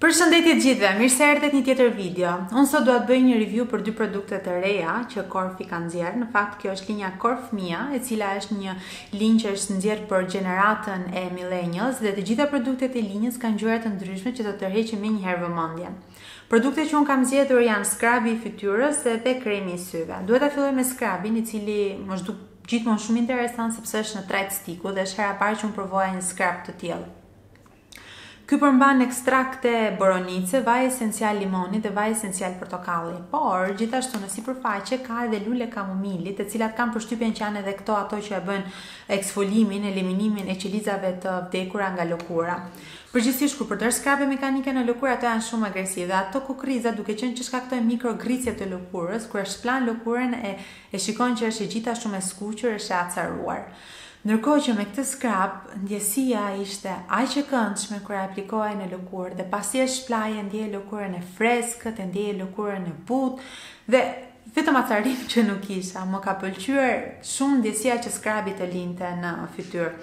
Përshëndetje të gjithëve, mirë se erdhët në një tjetër video. Unë sot dua të bëj një review për dy produkte të reja që Korfi ka nxjerr. Në fakt kjo është linja Korf Mia, e cila është një linjë që është nxjerr për gjeneratën e millennials dhe të gjitha produktet e linjës kanë ngjyra të ndryshme që do të tërheqin menjëherë vëmendjen. Produktet që unë kam zgjedhur janë skrabi i fytyrës edhe kremi i syve. Dua ta filloj me skrabin, i cili m'u duk gjithmonë shumë interesant sepse është në trajt stiku dhe është hera e parë që unë provoja një skrab të tillë. Ky përmban ekstrakte boronice, vaj esencial limoni dhe vaj esencial portokalli. Por, gjithashtu në sipërfaqe ka edhe lule kamomili, të cilat kam përshtypjen që janë edhe këto ato që e bëjnë eksfolimin, eliminimin e qelizave të vdekura nga lëkura. Përgjithësisht kur përdor skrabe mekanike në lëkurë ato janë shumë agresive. Ato kokrriza duke qenë që shkaktojnë mikrogrisje të lëkurës, kur e shplan lëkurën e shikon që është e gjitha shumë e skuqur, është e acaruar. Ndërkohë që me këtë skrab, ndjesia ishte aq e këndshme kur e aplikoje në lëkurë dhe pasi e shplaje e ndjeje lëkurën e freskët, e ndjeje lëkurën e butë dhe vetëm e acaruar që nuk isha. Më ka pëlqyer shumë ndjesia që skrabi të linte në fytyrë.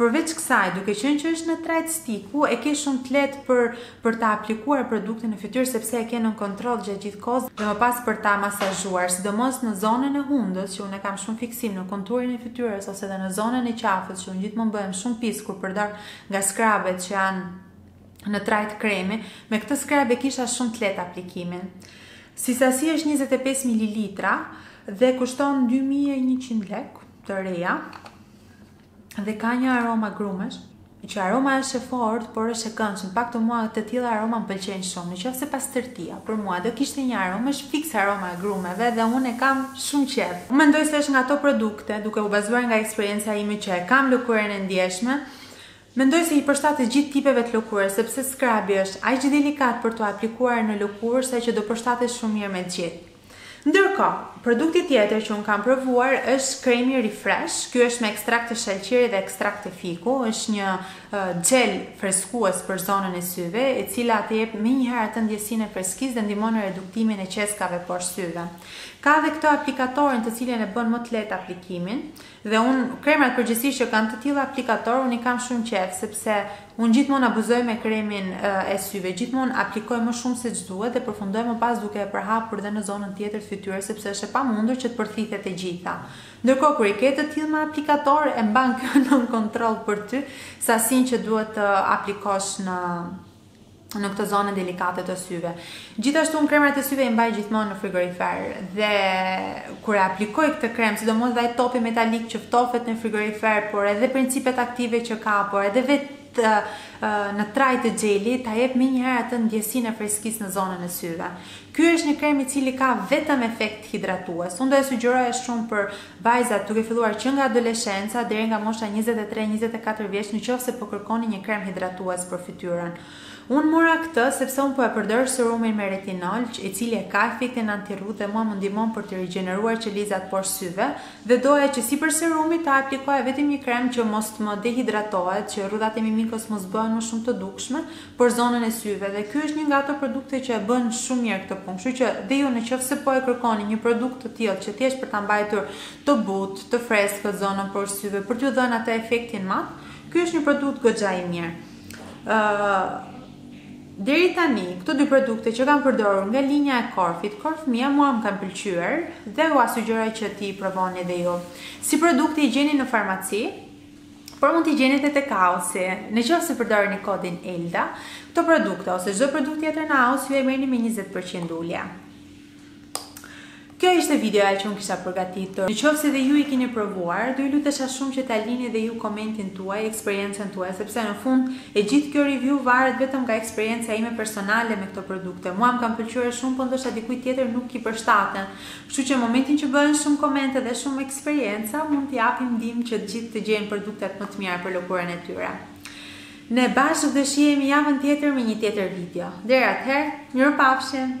Përveç kësaj, duke qenë që është në trajt stiku, e ke shumë të lehtë për për ta aplikuar produktin në fytyrë sepse e ke nën kontroll gjatë gjithë kohës dhe më pas për ta masazhuar, sidomos në zonën e hundës që unë e kam shumë fiksim në konturin e fytyrës ose edhe në zonën e qafës që unë gjithmonë bëhem shumë pis kur përdor nga skrabet që janë në trajt kremi, me këtë skrab e kisha shumë të lehtë aplikimin. Si sasi është 25 ml dhe kushton 2100 lekë të reja. dhe ka një aromë agrumesh, që aroma është e fortë, por është e këndshme, paktën mua të tilla aroma më pëlqejnë shumë, në qoftë se pastërtia, për mua do kishte një aromë, është fiks aroma e agrumeve dhe unë e kam shumë qef. Unë mendoj se është nga ato produkte, duke u bazuar nga eksperienca ime që e kam lëkurën e ndjeshme, mendoj se i përshtatet gjithë tipeve të lëkurës, sepse skrabi është aq delikat për t'u aplikuar në lëkurë, saqë do përshtatet shumë mirë me të gjithë. Ndërkohë, produkti tjetër që unë kam provuar është kremi Refresh. Ky është me ekstrakte shalqiri dhe ekstrakte fiku. Është një xhel freskues për zonën e syve, e cila të jep menjëherë atë ndjesinë e freskisë dhe ndihmon në reduktimin e qeskave poshtë syve. Ka edhe këtë aplikatorin të cilin e bën më të lehtë aplikimin. Dhe unë kremat përgjithësisht që kanë të tilla aplikatorë unë i kam shumë qejf sepse unë gjithmonë abuzoj me kremin e syve, gjithmonë aplikoj më shumë se ç'duhet dhe përfundoj më pas duke e përhapur dhe në zonën tjetër të fytyrës sepse është e pamundur që të përthithet e gjitha. Ndërkohë kur i ke të tillë me aplikator e mban kjo nën kontroll për ty sasinë që duhet të aplikosh në në këtë zonën delikate të syve. Gjithashtu unë kremrat e syve i mbaj gjithmonë në frigorifer dhe kur e aplikoj këtë krem, sidomos dhe ai topi metalik që ftohet në frigorifer, por edhe principet aktive që ka, por edhe vetë në trajtë xheli, ta jep menjëherë atë ndjesinë e freskisë në zonën e syve. Ky është një krem i cili ka vetëm efekt hidratues. Unë do e sugjeroja shumë për vajzat, duke filluar që nga adoleshenca deri nga mosha njëzet e tre njëzet e katër vjeç në qoftë se po kërkoni një krem hidratues për fytyrën. Unë mora këtë sepse unë po e përdor serumin me retinol që i cili e ka efektin antirrudhë dhe mua më ndihmon për të rigjeneruar qelizat poshtë syve dhe doja që sipër serumit të aplikoja vetëm një krem që mos të më dehidratohet që rrudhat e mimikës mos bëhen më shumë të dukshme për zonën e syve dhe ky është një nga ato produkte që e bën shumë mirë këtë punë. Kështu që dhe ju në qoftë se po e kërkoni një produkt të tillë që thjesht për ta mbajtur të butë, të freskët zonën poshtë syve, për t'ju dhënë atë efektin mat, ky është një produkt goxha i mirë. Ëh Deri tani, këto dy produkte që kam përdorur nga linja e Korff-it, Korff Mia, mua më kanë pëlqyer dhe jua sugjeroj që t'i provoni dhe ju. Si produkte i gjeni në farmaci, por mund t'i gjeni edhe tek AUS-i. Në qoftë se përdorni kodin ELDA, këto produkte ose çdo produkt tjetër në AUS ju e merrni me njëzet për qind ulje. Kjo ishte videoja që unë kisha përgatitur. Në qoftë se dhe ju i keni provuar, do ju lutesha shumë që ta lini dhe ju komentin tuaj, eksperiencën tuaj, sepse në fund e gjithë kjo review varet vetëm nga eksperienca ime personale me këto produkte. Mua më kanë pëlqyer shumë, po ndoshta dikujt tjetër nuk i përshtaten. Kështu që në momentin që bëhen shumë komente dhe shumë eksperienca, mund të japim ndihmë që të gjithë të gjejnë produktet më të mira për lëkurën e tyre. Ne bashkë do të shihemi javën tjetër me një tjetër video. Deri atëherë, mirupafshim!